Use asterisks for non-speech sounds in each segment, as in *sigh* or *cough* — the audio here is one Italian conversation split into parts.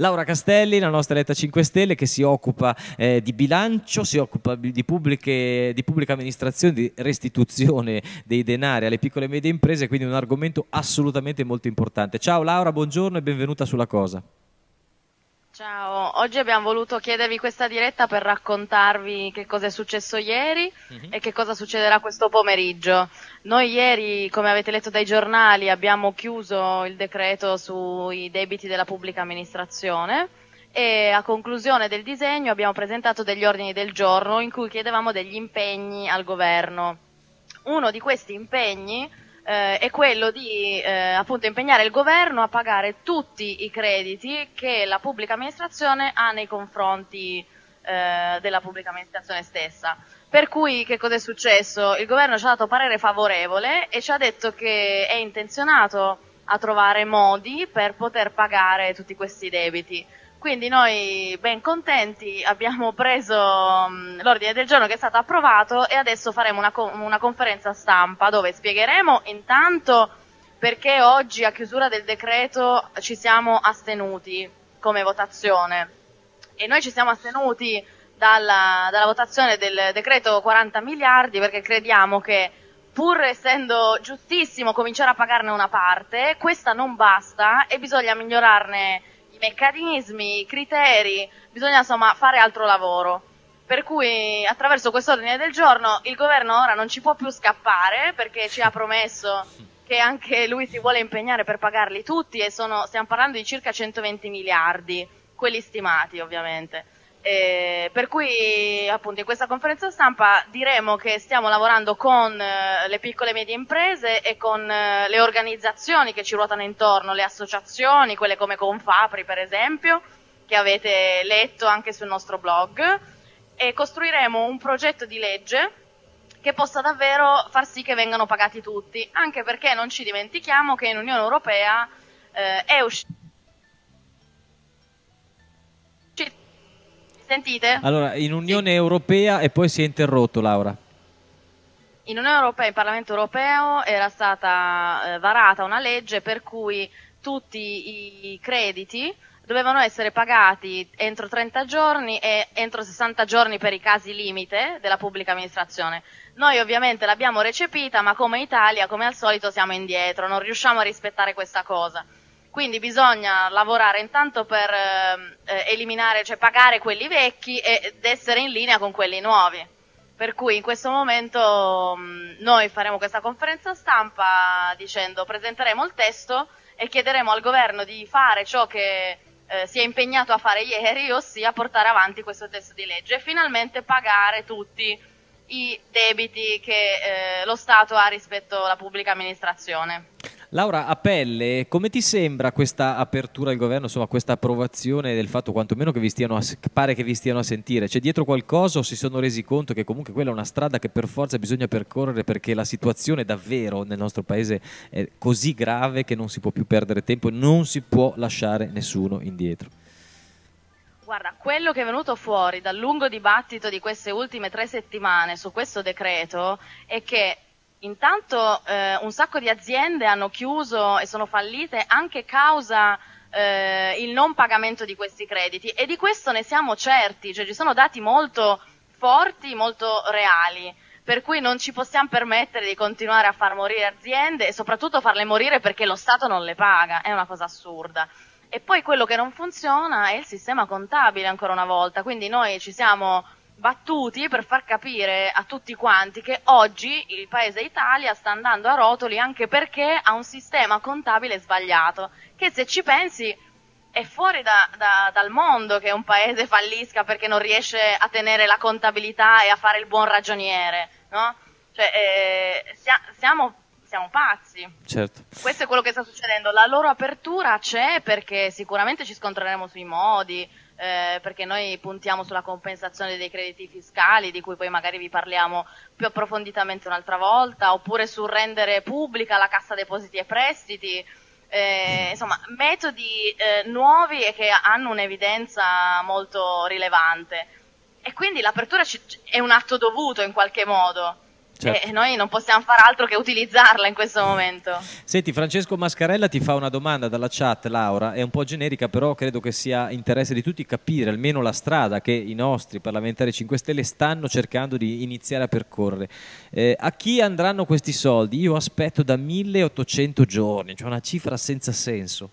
Laura Castelli, la nostra eletta 5 Stelle, che si occupa eh, di bilancio, si occupa di, pubbliche, di pubblica amministrazione, di restituzione dei denari alle piccole e medie imprese, quindi un argomento assolutamente molto importante. Ciao Laura, buongiorno e benvenuta sulla cosa. Ciao, oggi abbiamo voluto chiedervi questa diretta per raccontarvi che cosa è successo ieri uh-huh. e che cosa succederà questo pomeriggio. Noi ieri, come avete letto dai giornali, abbiamo chiuso il decreto sui debiti della pubblica amministrazione e a conclusione del disegno abbiamo presentato degli ordini del giorno in cui chiedevamo degli impegni al governo. Uno di questi impegni eh, è quello di eh, appunto impegnare il governo a pagare tutti i crediti che la pubblica amministrazione ha nei confronti eh, della pubblica amministrazione stessa. Per cui che cosa è successo? Il governo ci ha dato parere favorevole e ci ha detto che è intenzionato a trovare modi per poter pagare tutti questi debiti. Quindi noi ben contenti abbiamo preso um, l'ordine del giorno che è stato approvato e adesso faremo una, una conferenza stampa dove spiegheremo intanto perché oggi a chiusura del decreto ci siamo astenuti come votazione. E noi ci siamo astenuti dalla, dalla votazione del decreto 40 miliardi perché crediamo che pur essendo giustissimo cominciare a pagarne una parte, questa non basta e bisogna migliorarne meccanismi, i criteri, bisogna insomma fare altro lavoro. Per cui attraverso questo ordine del giorno il governo ora non ci può più scappare perché ci ha promesso che anche lui si vuole impegnare per pagarli tutti e sono, stiamo parlando di circa 120 miliardi, quelli stimati ovviamente. Eh, per cui appunto in questa conferenza stampa diremo che stiamo lavorando con eh, le piccole e medie imprese e con eh, le organizzazioni che ci ruotano intorno, le associazioni, quelle come Confapri per esempio, che avete letto anche sul nostro blog, e costruiremo un progetto di legge che possa davvero far sì che vengano pagati tutti, anche perché non ci dimentichiamo che in Unione Europea eh, è uscito Sentite? Allora, in Unione sì. Europea e poi si è interrotto, Laura. In Unione Europea, in Parlamento Europeo, era stata eh, varata una legge per cui tutti i crediti dovevano essere pagati entro 30 giorni e entro 60 giorni per i casi limite della pubblica amministrazione. Noi ovviamente l'abbiamo recepita, ma come Italia, come al solito, siamo indietro, non riusciamo a rispettare questa cosa. Quindi bisogna lavorare intanto per eh, eliminare, cioè pagare quelli vecchi ed essere in linea con quelli nuovi. Per cui in questo momento mh, mm, noi faremo questa conferenza stampa dicendo presenteremo il testo e chiederemo al governo di fare ciò che eh, si è impegnato a fare ieri, ossia portare avanti questo testo di legge e finalmente pagare tutti i debiti che eh, lo Stato ha rispetto alla pubblica amministrazione. Laura, a pelle, come ti sembra questa apertura del governo, insomma questa approvazione del fatto quantomeno che vi stiano a, pare che vi stiano a sentire? C'è dietro qualcosa o si sono resi conto che comunque quella è una strada che per forza bisogna percorrere perché la situazione davvero nel nostro paese è così grave che non si può più perdere tempo e non si può lasciare nessuno indietro? Guarda, quello che è venuto fuori dal lungo dibattito di queste ultime tre settimane su questo decreto è che Intanto eh, un sacco di aziende hanno chiuso e sono fallite anche causa eh, il non pagamento di questi crediti. E di questo ne siamo certi, cioè ci sono dati molto forti, molto reali, per cui non ci possiamo permettere di continuare a far morire aziende e soprattutto farle morire perché lo Stato non le paga, è una cosa assurda. E poi quello che non funziona è il sistema contabile ancora una volta, quindi noi ci siamo battuti per far capire a tutti quanti che oggi il paese Italia sta andando a rotoli anche perché ha un sistema contabile sbagliato, che se ci pensi è fuori da, da, dal mondo che un paese fallisca perché non riesce a tenere la contabilità e a fare il buon ragioniere, no? Cioè, eh, siamo, siamo pazzi. Certo. Questo è quello che sta succedendo. La loro apertura c'è perché sicuramente ci scontreremo sui modi, eh, perché noi puntiamo sulla compensazione dei crediti fiscali, di cui poi magari vi parliamo più approfonditamente un'altra volta, oppure sul rendere pubblica la cassa depositi e prestiti. Eh, insomma, metodi eh, nuovi e che hanno un'evidenza molto rilevante. E quindi l'apertura è un atto dovuto in qualche modo. Certo. e noi non possiamo fare altro che utilizzarla in questo momento. Senti, Francesco Mascarella ti fa una domanda dalla chat, Laura, è un po' generica, però credo che sia interesse di tutti capire almeno la strada che i nostri parlamentari 5 Stelle stanno cercando di iniziare a percorrere. Eh, a chi andranno questi soldi? Io aspetto da 1800 giorni, cioè una cifra senza senso.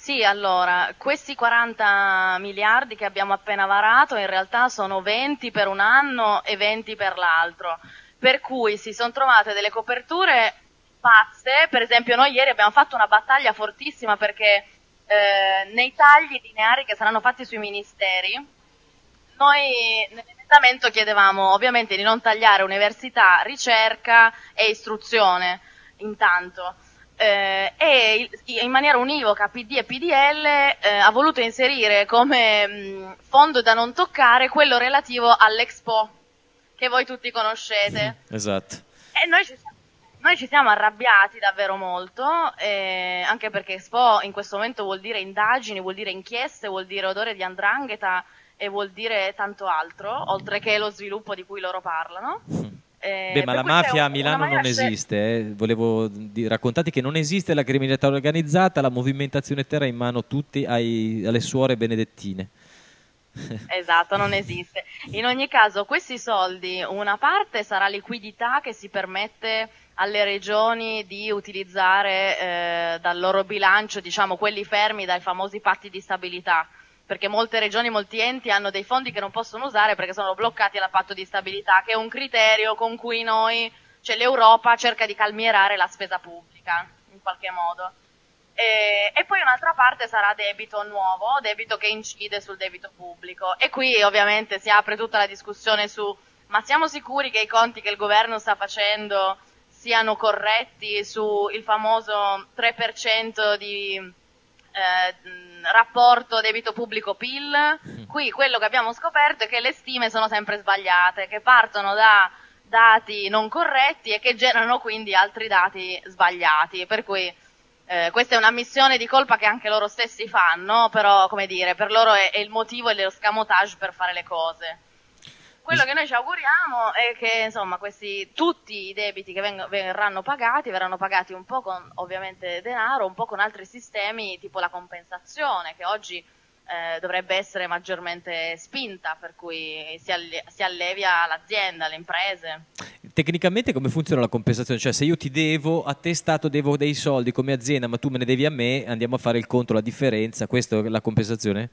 Sì, allora, questi 40 miliardi che abbiamo appena varato in realtà sono 20 per un anno e 20 per l'altro, per cui si sono trovate delle coperture pazze, per esempio noi ieri abbiamo fatto una battaglia fortissima perché eh, nei tagli lineari che saranno fatti sui ministeri, noi nell'emendamento chiedevamo ovviamente di non tagliare università, ricerca e istruzione intanto eh, e in maniera univoca PD e PDL eh, ha voluto inserire come mh, fondo da non toccare quello relativo all'Expo, che voi tutti conoscete. *laughs* Esatto. E noi ci, noi ci siamo arrabbiati davvero molto, eh, anche perché Expo in questo momento vuol dire indagini, vuol dire inchieste, vuol dire odore di andrangheta e vuol dire tanto altro, oltre che lo sviluppo di cui loro parlano. Eh, Beh, ma la mafia a Milano non esiste, eh. volevo di, raccontarti che non esiste la criminalità organizzata, la movimentazione terra è in mano tutti ai, alle suore benedettine. *laughs* Esatto, non esiste. In ogni caso, questi soldi, una parte sarà liquidità che si permette alle regioni di utilizzare eh, dal loro bilancio, diciamo, quelli fermi dai famosi patti di stabilità perché molte regioni, molti enti hanno dei fondi che non possono usare perché sono bloccati dal patto di stabilità, che è un criterio con cui noi, cioè l'Europa cerca di calmierare la spesa pubblica, in qualche modo. E, e, poi un'altra parte sarà debito nuovo, debito che incide sul debito pubblico. E qui ovviamente si apre tutta la discussione su ma siamo sicuri che i conti che il governo sta facendo siano corretti sul famoso 3% di eh, rapporto debito pubblico PIL, mm. qui quello che abbiamo scoperto è che le stime sono sempre sbagliate, che partono da dati non corretti e che generano quindi altri dati sbagliati, per cui eh, questa è una missione di colpa che anche loro stessi fanno, però come dire, per loro è, è il motivo e lo scamotage per fare le cose. Quello che noi ci auguriamo è che insomma, questi, tutti i debiti che veng- verranno pagati verranno pagati un po' con ovviamente denaro, un po' con altri sistemi tipo la compensazione che oggi eh, dovrebbe essere maggiormente spinta, per cui si, alle- si allevia l'azienda, le imprese. Tecnicamente come funziona la compensazione? Cioè se io ti devo, a te Stato devo dei soldi come azienda, ma tu me ne devi a me, andiamo a fare il conto, la differenza, questa è la compensazione?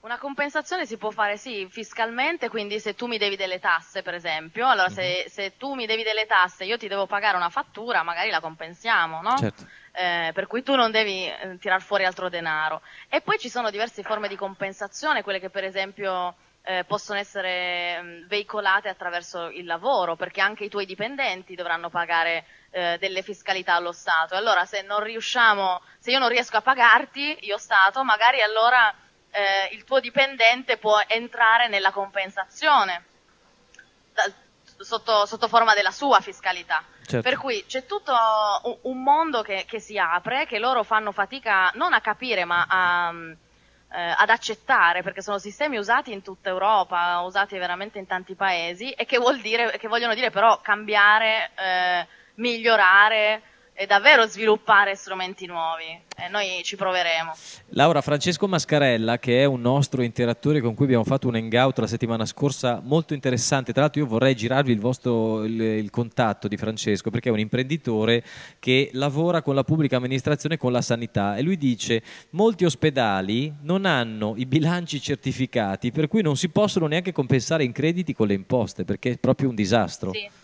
Una compensazione si può fare sì fiscalmente, quindi se tu mi devi delle tasse per esempio, allora mm-hmm. se, mhm. se, tu mi devi delle tasse io ti devo pagare una fattura, magari la compensiamo, no? Certo. Eh, per cui tu non devi eh, tirar fuori altro denaro. E poi ci sono diverse forme di compensazione, quelle che per esempio eh, possono essere mh, mm, veicolate attraverso il lavoro, perché anche i tuoi dipendenti dovranno pagare eh, delle fiscalità allo Stato. Allora se non riusciamo, se io non riesco a pagarti, io Stato, magari allora eh, il tuo dipendente può entrare nella compensazione da, sotto, sotto, forma della sua fiscalità. Certo. Per cui c'è tutto un, mondo che, che, si apre, che loro fanno fatica non a capire ma a, eh, ad accettare, perché sono sistemi usati in tutta Europa, usati veramente in tanti paesi, e che, dire, che vogliono dire però cambiare, eh, migliorare, e davvero sviluppare strumenti nuovi e noi ci proveremo. Laura, Francesco Mascarella che è un nostro interattore con cui abbiamo fatto un hangout la settimana scorsa molto interessante, tra l'altro io vorrei girarvi il, vostro, il, il contatto di Francesco perché è un imprenditore che lavora con la pubblica amministrazione e con la sanità e lui dice molti ospedali non hanno i bilanci certificati per cui non si possono neanche compensare in crediti con le imposte perché è proprio un disastro. Sì.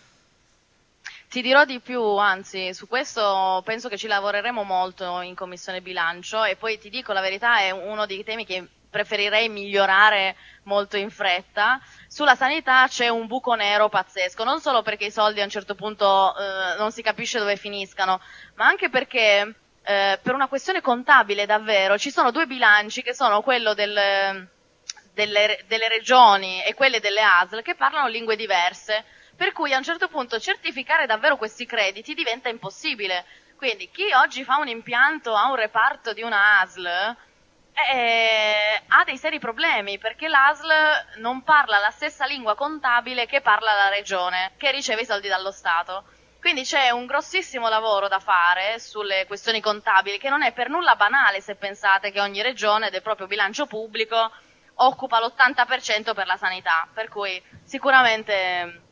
Ti dirò di più, anzi, su questo penso che ci lavoreremo molto in Commissione Bilancio e poi ti dico la verità, è uno dei temi che preferirei migliorare molto in fretta. Sulla sanità c'è un buco nero pazzesco, non solo perché i soldi a un certo punto eh, non si capisce dove finiscano, ma anche perché eh, per una questione contabile davvero ci sono due bilanci che sono quello del, delle, delle regioni e quelle delle ASL che parlano lingue diverse per cui a un certo punto certificare davvero questi crediti diventa impossibile. Quindi chi oggi fa un impianto a un reparto di una ASL eh, ha dei seri problemi perché l'ASL non parla la stessa lingua contabile che parla la regione, che riceve i soldi dallo Stato. Quindi c'è un grossissimo lavoro da fare sulle questioni contabili che non è per nulla banale se pensate che ogni regione del proprio bilancio pubblico occupa l'80% per la sanità, per cui sicuramente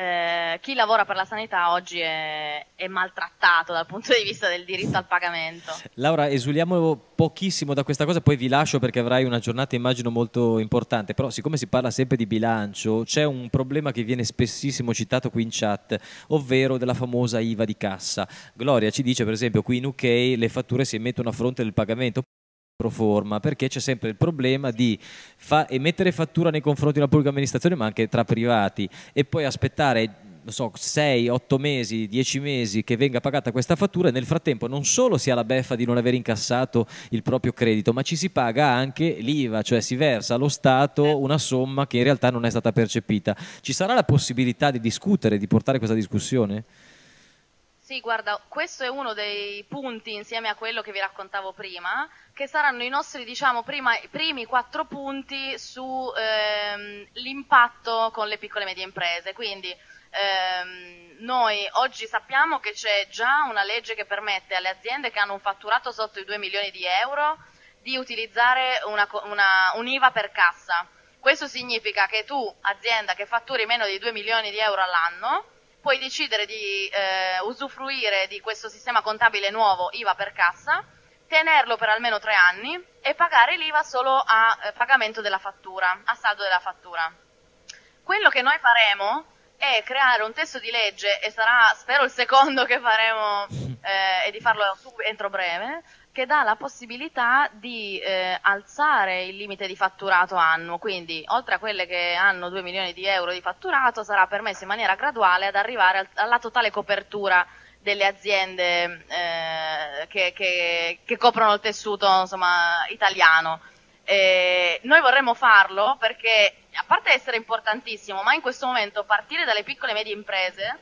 eh, chi lavora per la sanità oggi è, è, maltrattato dal punto di vista del diritto al pagamento. Laura, esuliamo pochissimo da questa cosa, poi vi lascio perché avrai una giornata immagino molto importante, però siccome si parla sempre di bilancio, c'è un problema che viene spessissimo citato qui in chat, ovvero della famosa IVA di cassa. Gloria ci dice per esempio qui in UK le fatture si emettono a fronte del pagamento forma perché c'è sempre il problema di fa emettere fattura nei confronti della pubblica amministrazione ma anche tra privati e poi aspettare so, 6, 8 mesi, 10 mesi che venga pagata questa fattura e nel frattempo non solo si ha la beffa di non aver incassato il proprio credito ma ci si paga anche l'IVA, cioè si versa allo Stato una somma che in realtà non è stata percepita. Ci sarà la possibilità di discutere, di portare questa discussione? Sì, guarda, questo è uno dei punti insieme a quello che vi raccontavo prima, che saranno i nostri, diciamo, prima, primi quattro punti sull'impatto ehm, con le piccole e medie imprese. Quindi ehm, noi oggi sappiamo che c'è già una legge che permette alle aziende che hanno un fatturato sotto i 2 milioni di euro di utilizzare una, una, un'IVA per cassa. Questo significa che tu, azienda che fatturi meno di 2 milioni di euro all'anno, puoi decidere di eh, usufruire di questo sistema contabile nuovo IVA per cassa, tenerlo per almeno tre anni e pagare l'IVA solo a eh, pagamento della fattura, a saldo della fattura. Quello che noi faremo è creare un testo di legge e sarà, spero, il secondo che faremo *laughs* eh, e di farlo entro breve, che dà la possibilità di eh, alzare il limite di fatturato annuo, quindi oltre a quelle che hanno 2 milioni di euro di fatturato sarà permesso in maniera graduale ad arrivare al, alla totale copertura delle aziende eh, che, che, che, coprono il tessuto insomma, italiano. Eh, noi vorremmo farlo perché, a parte essere importantissimo, ma in questo momento partire dalle piccole e medie imprese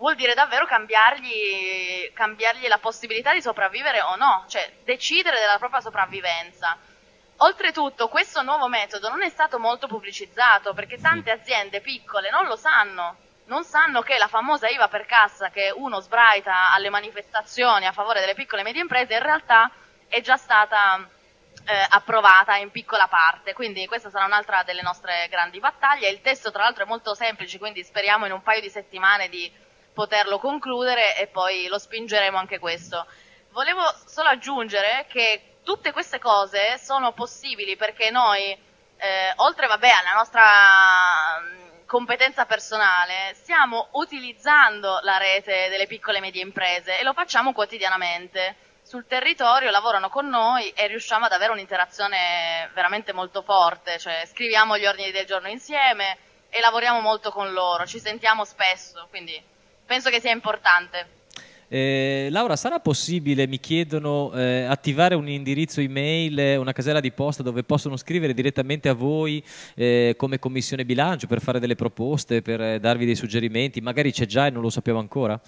vuol dire davvero cambiargli, cambiargli la possibilità di sopravvivere o no, cioè decidere della propria sopravvivenza. Oltretutto questo nuovo metodo non è stato molto pubblicizzato perché tante aziende piccole non lo sanno, non sanno che la famosa IVA per cassa che uno sbraita alle manifestazioni a favore delle piccole e medie imprese in realtà è già stata eh, approvata in piccola parte, quindi questa sarà un'altra delle nostre grandi battaglie. Il testo tra l'altro è molto semplice, quindi speriamo in un paio di settimane di poterlo concludere e poi lo spingeremo anche questo. Volevo solo aggiungere che tutte queste cose sono possibili perché noi, eh, oltre vabbè, alla nostra mm, competenza personale, stiamo utilizzando la rete delle piccole e medie imprese e lo facciamo quotidianamente. Sul territorio lavorano con noi e riusciamo ad avere un'interazione veramente molto forte, cioè scriviamo gli ordini del giorno insieme e lavoriamo molto con loro, ci sentiamo spesso, quindi penso che sia importante. Eh, Laura, sarà possibile, mi chiedono, eh, attivare un indirizzo email, una casella di posta dove possono scrivere direttamente a voi eh, come commissione bilancio per fare delle proposte, per eh, darvi dei suggerimenti? Magari c'è già e non lo sappiamo ancora?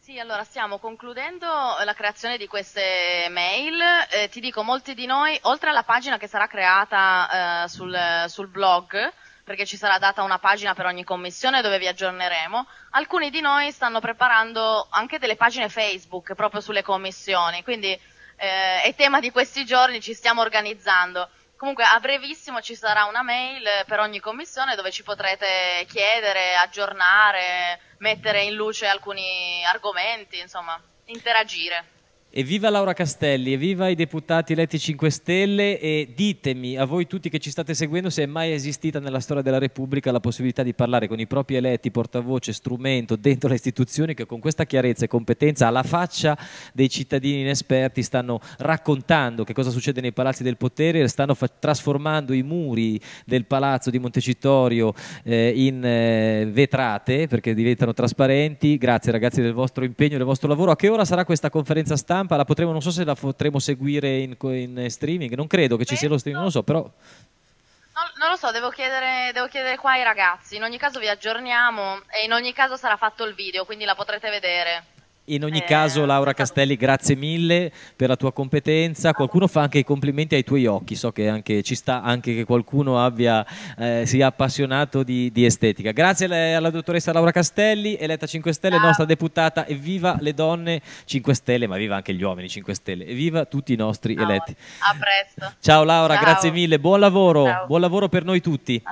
Sì, allora stiamo concludendo la creazione di queste mail. Eh, ti dico, molti di noi, oltre alla pagina che sarà creata eh, sul, sul blog, perché ci sarà data una pagina per ogni commissione dove vi aggiorneremo. Alcuni di noi stanno preparando anche delle pagine Facebook proprio sulle commissioni, quindi eh, è tema di questi giorni, ci stiamo organizzando. Comunque a brevissimo ci sarà una mail per ogni commissione dove ci potrete chiedere, aggiornare, mettere in luce alcuni argomenti, insomma, interagire. Evviva Laura Castelli, evviva i deputati eletti 5 Stelle e ditemi a voi tutti che ci state seguendo se è mai esistita nella storia della Repubblica la possibilità di parlare con i propri eletti, portavoce, strumento dentro le istituzioni che con questa chiarezza e competenza alla faccia dei cittadini inesperti stanno raccontando che cosa succede nei palazzi del potere, stanno trasformando i muri del palazzo di Montecitorio eh, in eh, vetrate perché diventano trasparenti. Grazie ragazzi del vostro impegno e del vostro lavoro. A che ora sarà questa conferenza stampa? Stampa, la potremo, non so se la potremo seguire in, in streaming, non credo che ci sia lo streaming, non lo so, però... Non, non lo so, devo chiedere, devo chiedere, qua ai ragazzi. In ogni caso vi aggiorniamo e in ogni caso sarà fatto il video, quindi la potrete vedere. In ogni Eh, caso, Laura è stato- Castelli, grazie mille per la tua competenza. Qualcuno fa anche i complimenti ai tuoi occhi. So che anche, ci sta anche che qualcuno abbia, eh, sia appassionato di, di estetica. Grazie alla dottoressa Laura Castelli, eletta 5 Stelle, Ciao. nostra deputata. E viva le donne 5 Stelle, ma viva anche gli uomini 5 Stelle. E viva tutti i nostri Ciao. eletti. A presto. Ciao Laura, Ciao. grazie mille. Buon lavoro, buon lavoro per noi tutti.